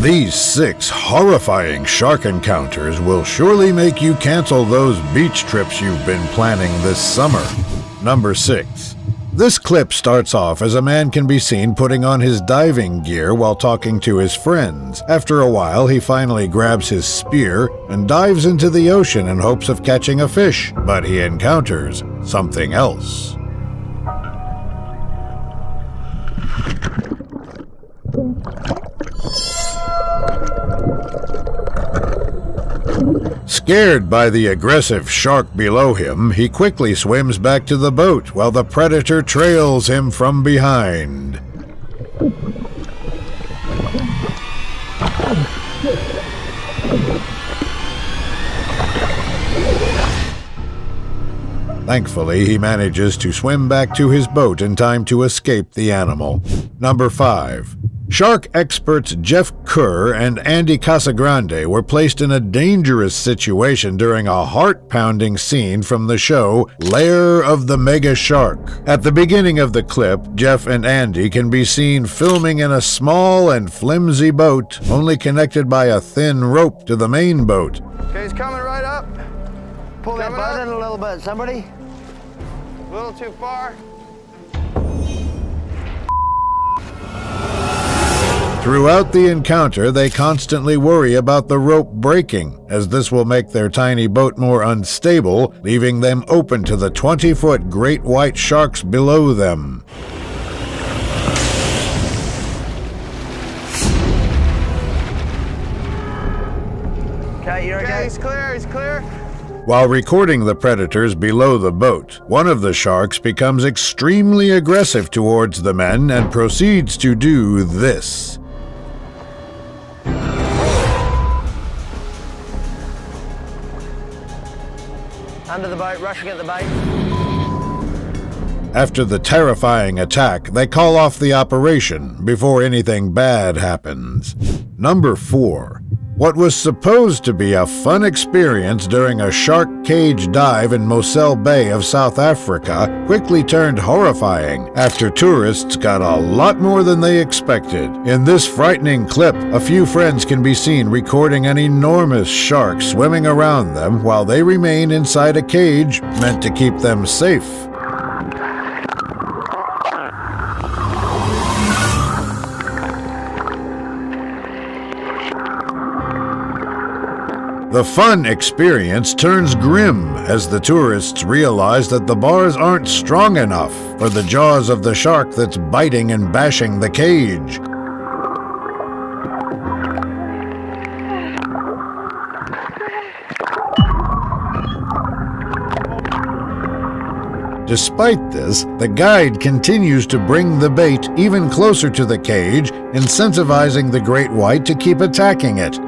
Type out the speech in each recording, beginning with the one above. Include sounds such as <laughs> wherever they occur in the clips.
These six horrifying shark encounters will surely make you cancel those beach trips you've been planning this summer. Number 6. This clip starts off as a man can be seen putting on his diving gear while talking to his friends. After a while, he finally grabs his spear and dives into the ocean in hopes of catching a fish, but he encounters something else. Scared by the aggressive shark below him, he quickly swims back to the boat while the predator trails him from behind. Thankfully, he manages to swim back to his boat in time to escape the animal. Number 5. Shark experts Jeff Kurr and Andy Casagrande were placed in a dangerous situation during a heart pounding scene from the show Lair of the Mega Shark. At the beginning of the clip, Jeff and Andy can be seen filming in a small and flimsy boat, only connected by a thin rope to the main boat. Okay, he's coming right up. Pull that Coming up. button a little bit, somebody. A little too far. Throughout the encounter, they constantly worry about the rope breaking, as this will make their tiny boat more unstable, leaving them open to the 20 foot great white sharks below them. Okay, you're Okay, okay. he's clear, he's clear. While recording the predators below the boat, one of the sharks becomes extremely aggressive towards the men and proceeds to do this. Under the boat, rushing at the bait. After the terrifying attack, they call off the operation before anything bad happens. Number 4. What was supposed to be a fun experience during a shark cage dive in Mossel Bay of South Africa quickly turned horrifying after tourists got a lot more than they expected. In this frightening clip, a few friends can be seen recording an enormous shark swimming around them while they remain inside a cage meant to keep them safe. The fun experience turns grim as the tourists realize that the bars aren't strong enough for the jaws of the shark that's biting and bashing the cage. Despite this, the guide continues to bring the bait even closer to the cage, incentivizing the great white to keep attacking it.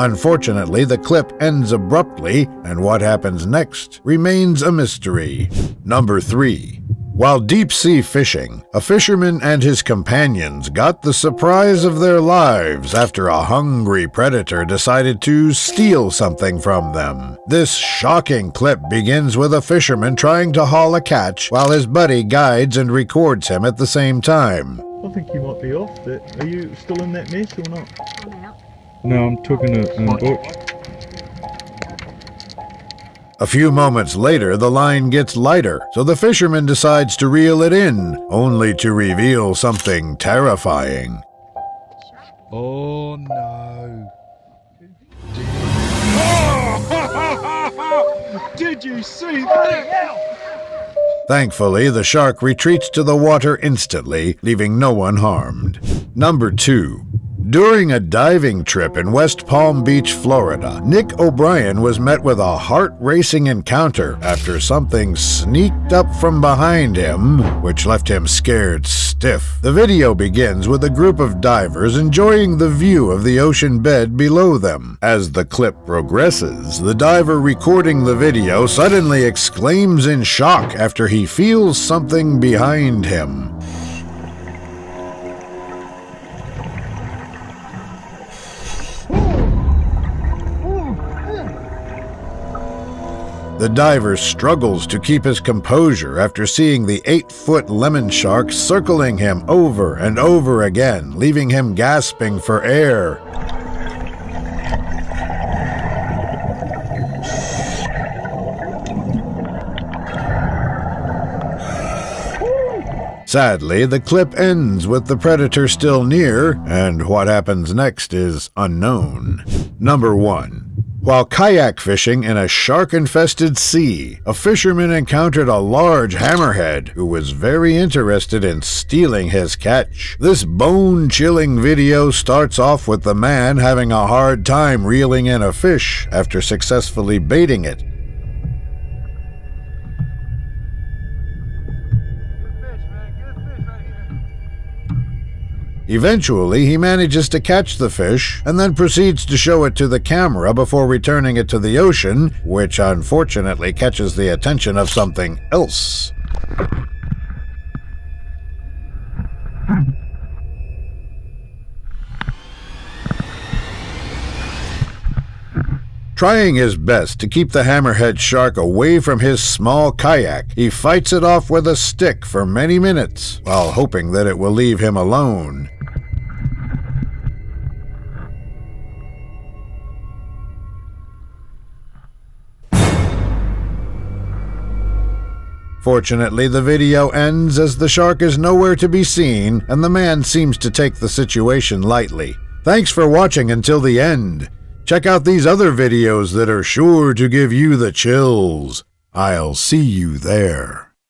Unfortunately, the clip ends abruptly, and what happens next remains a mystery. Number 3. While deep sea fishing, a fisherman and his companions got the surprise of their lives after a hungry predator decided to steal something from them. This shocking clip begins with a fisherman trying to haul a catch while his buddy guides and records him at the same time. I think you might be off. That are you still in that mess or not? No, I'm talking to um, Butch. A few moments later, the line gets lighter, so the fisherman decides to reel it in, only to reveal something terrifying. Oh no! <laughs> Did you see that? Thankfully, the shark retreats to the water instantly, leaving no one harmed. Number 2. During a diving trip in West Palm Beach, Florida, Nick O'Brien was met with a heart racing encounter after something sneaked up from behind him, which left him scared stiff. The video begins with a group of divers enjoying the view of the ocean bed below them. As the clip progresses, the diver recording the video suddenly exclaims in shock after he feels something behind him. The diver struggles to keep his composure after seeing the eight foot lemon shark circling him over and over again, leaving him gasping for air. Sadly, the clip ends with the predator still near, and what happens next is unknown. Number 1. While kayak fishing in a shark infested sea, a fisherman encountered a large hammerhead who was very interested in stealing his catch. This bone chilling video starts off with the man having a hard time reeling in a fish after successfully baiting it. Eventually, he manages to catch the fish and then proceeds to show it to the camera before returning it to the ocean, which unfortunately catches the attention of something else. Trying his best to keep the hammerhead shark away from his small kayak, he fights it off with a stick for many minutes, while hoping that it will leave him alone. Fortunately, the video ends as the shark is nowhere to be seen, and the man seems to take the situation lightly. Thanks for watching until the end. Check out these other videos that are sure to give you the chills. I'll see you there.